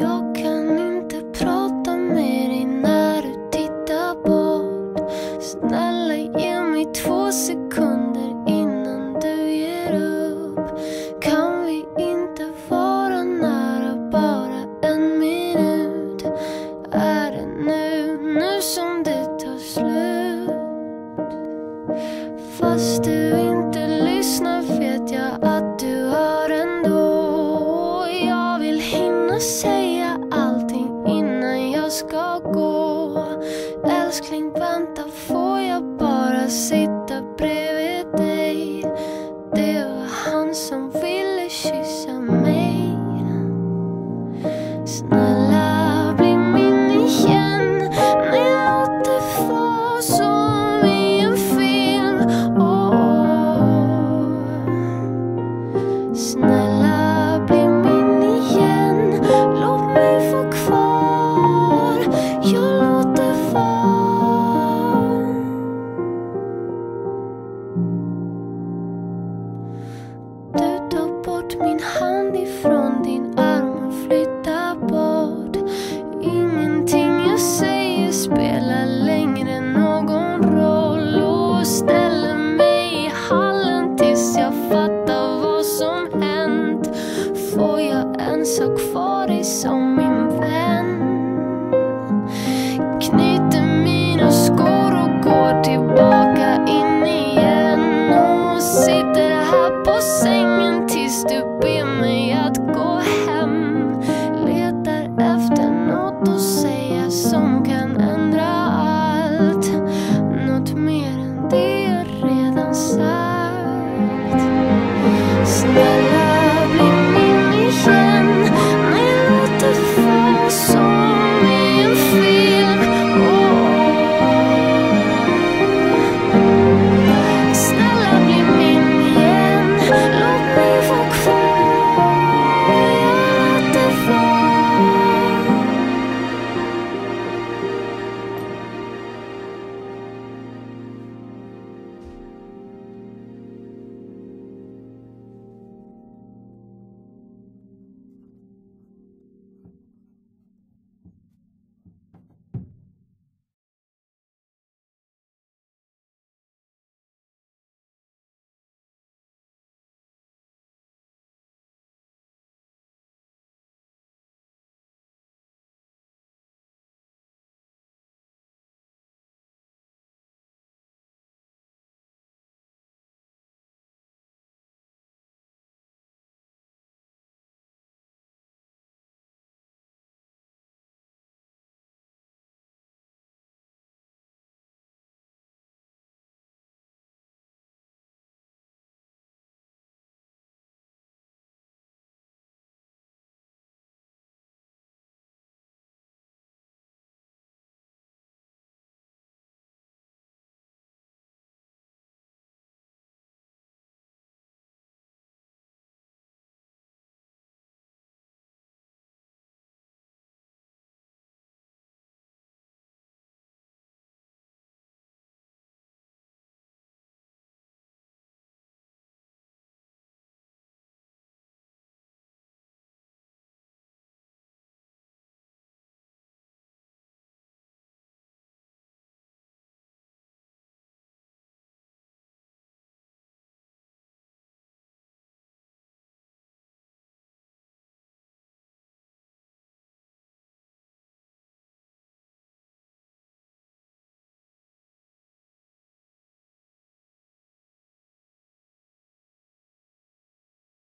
Jag kan inte prata med dig när du tittar bort. Snälla ge mig två sekunder innan du ger upp. Kan vi inte vara nära bara en minut? Är det nu, nu som det tar slut? Fast du inte lyssnar vet jag att du hör ändå. Jag vill hinna säga ska gå. Älskling, vänta, får jag bara sitta bredvid dig? Det var han som ville kyssa mig. Snälla Ingenting jag säger spelar längre någon roll och ställer mig i hallen tills jag fattar vad som hänt Får jag ens ha kvar dig som min vän? Knyter mina skor och går tillbaka in igen och sitter här på sängen tills du ber mig